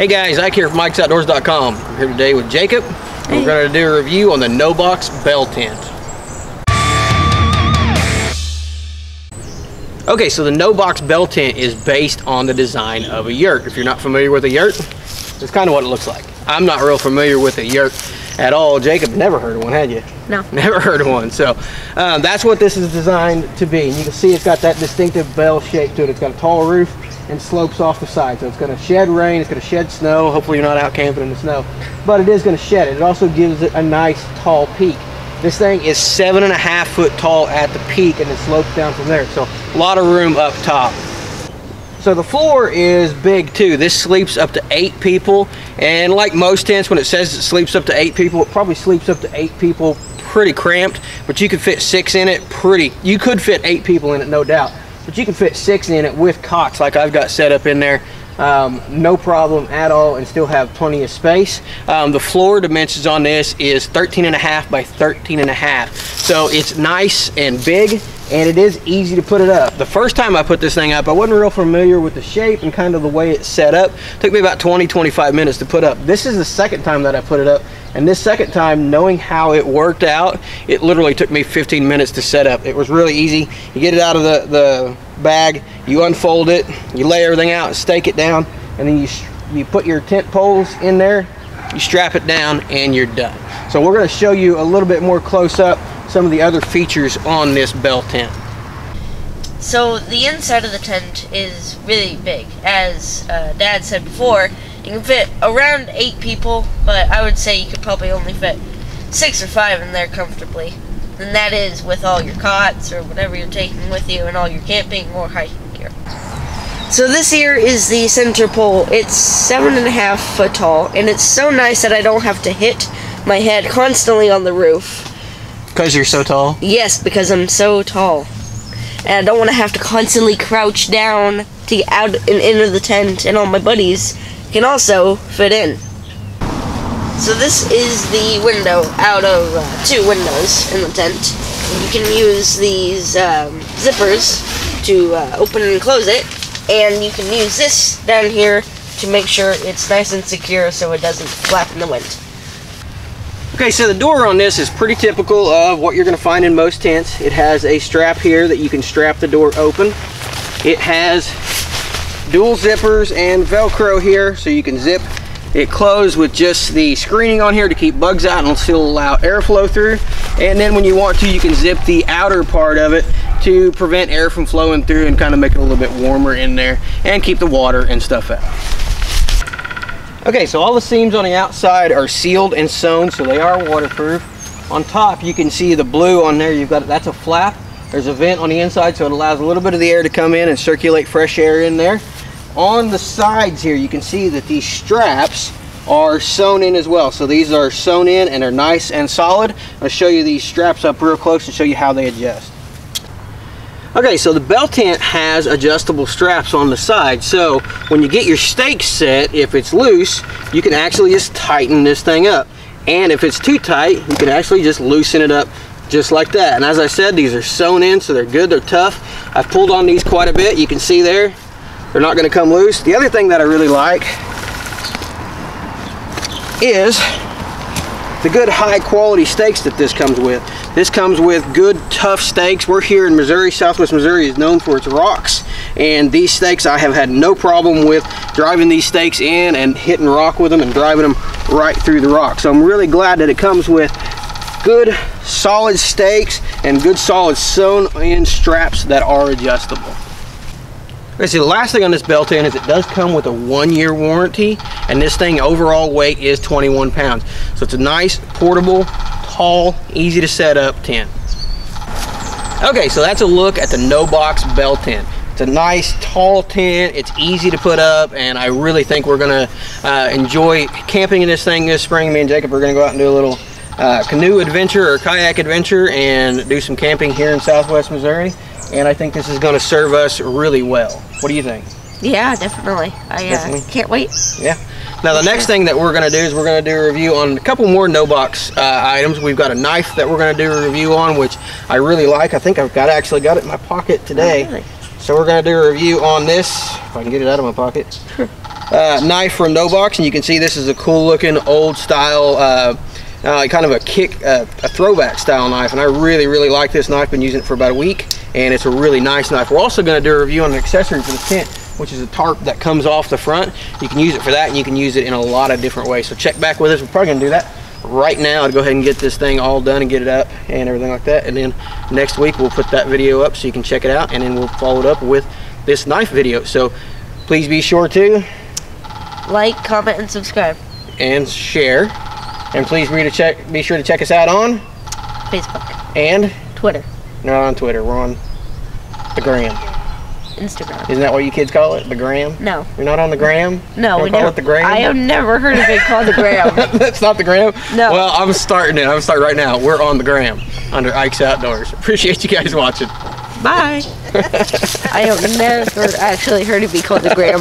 Hey guys, Ike here from Ike'sOutdoors.com. I'm here today with Jacob. We're going to do a review on the Nobox Bell Tent. Okay, so the Nobox Bell Tent is based on the design of a yurt. If you're not familiar with a yurt, it's kind of what it looks like. I'm not real familiar with a yurt at all. Jacob, never heard of one, had you? No. Never heard of one. So um, that's what this is designed to be. And you can see it's got that distinctive bell shape to it. It's got a tall roof and slopes off the side. So it's going to shed rain, it's going to shed snow. Hopefully you're not out camping in the snow, but it is going to shed it. It also gives it a nice tall peak. This thing is seven and a half foot tall at the peak and it slopes down from there. So a lot of room up top. So the floor is big too. This sleeps up to eight people. And like most tents, when it says it sleeps up to eight people, it probably sleeps up to eight people pretty cramped, but you could fit six in it pretty. You could fit eight people in it, no doubt but you can fit six in it with cots like I've got set up in there. Um, no problem at all and still have plenty of space. Um, the floor dimensions on this is 13 and a half by 13 and a half. So it's nice and big and it is easy to put it up. The first time I put this thing up, I wasn't real familiar with the shape and kind of the way it's set up. It took me about 20, 25 minutes to put up. This is the second time that I put it up. And this second time, knowing how it worked out, it literally took me 15 minutes to set up. It was really easy. You get it out of the, the bag, you unfold it, you lay everything out, stake it down, and then you, you put your tent poles in there, you strap it down, and you're done. So we're gonna show you a little bit more close up some of the other features on this bell tent. So the inside of the tent is really big. As uh, Dad said before, you can fit around eight people, but I would say you could probably only fit six or five in there comfortably. And that is with all your cots or whatever you're taking with you and all your camping or hiking gear. So this here is the center pole. It's seven and a half foot tall, and it's so nice that I don't have to hit my head constantly on the roof. Because you're so tall? Yes, because I'm so tall. And I don't want to have to constantly crouch down to get out and into the tent, and all my buddies can also fit in. So this is the window out of uh, two windows in the tent. You can use these um, zippers to uh, open and close it, and you can use this down here to make sure it's nice and secure so it doesn't flap in the wind. Okay, so the door on this is pretty typical of what you're going to find in most tents. It has a strap here that you can strap the door open. It has dual zippers and Velcro here so you can zip it closed with just the screening on here to keep bugs out and still allow airflow through. And then when you want to, you can zip the outer part of it to prevent air from flowing through and kind of make it a little bit warmer in there and keep the water and stuff out. Okay, so all the seams on the outside are sealed and sewn, so they are waterproof. On top, you can see the blue on there. You've got that's a flap. There's a vent on the inside, so it allows a little bit of the air to come in and circulate fresh air in there. On the sides here, you can see that these straps are sewn in as well. So these are sewn in and are nice and solid. I'll show you these straps up real close to show you how they adjust. Okay, so the bell tent has adjustable straps on the side. So when you get your stakes set, if it's loose, you can actually just tighten this thing up. And if it's too tight, you can actually just loosen it up just like that. And as I said, these are sewn in, so they're good, they're tough. I've pulled on these quite a bit. You can see there, they're not gonna come loose. The other thing that I really like is the good high quality stakes that this comes with. This comes with good tough stakes. We're here in Missouri. Southwest Missouri is known for its rocks. And these stakes, I have had no problem with driving these stakes in and hitting rock with them and driving them right through the rock. So I'm really glad that it comes with good solid stakes and good solid sewn in straps that are adjustable. So the last thing on this bell tent is it does come with a one year warranty and this thing overall weight is 21 pounds. So it's a nice, portable, tall, easy to set up tent. Okay, so that's a look at the no box Belt Tent. It's a nice tall tent, it's easy to put up, and I really think we're gonna uh, enjoy camping in this thing this spring. Me and Jacob are gonna go out and do a little uh, canoe adventure or kayak adventure and do some camping here in southwest Missouri. And I think this is gonna serve us really well. What do you think? Yeah, definitely. I uh, definitely. can't wait. Yeah. Now the next thing that we're going to do is we're going to do a review on a couple more Nobox uh, items. We've got a knife that we're going to do a review on, which I really like. I think I've got actually got it in my pocket today. Oh, really? So we're going to do a review on this. If I can get it out of my pocket. uh, knife from Nobox, and you can see this is a cool looking old style. Uh, uh, kind of a kick, uh, a throwback style knife, and I really, really like this knife. Been using it for about a week, and it's a really nice knife. We're also going to do a review on an accessory for the tent, which is a tarp that comes off the front. You can use it for that, and you can use it in a lot of different ways. So check back with us. We're probably going to do that right now to go ahead and get this thing all done and get it up and everything like that. And then next week we'll put that video up so you can check it out, and then we'll follow it up with this knife video. So please be sure to Like, comment, and subscribe. and share. And please be, to check, be sure to check us out on Facebook, and Twitter, not on Twitter. We're on the gram. Instagram. Isn't that what you kids call it? The gram? No, You're not on the gram? no, You we call never. it the gram? I have never heard of it called the gram. That's not the gram? No. Well, I'm starting it. I'm starting right now. We're on the gram under Ike's Outdoors. Appreciate you guys watching. Bye. I have never actually heard it be called the gram.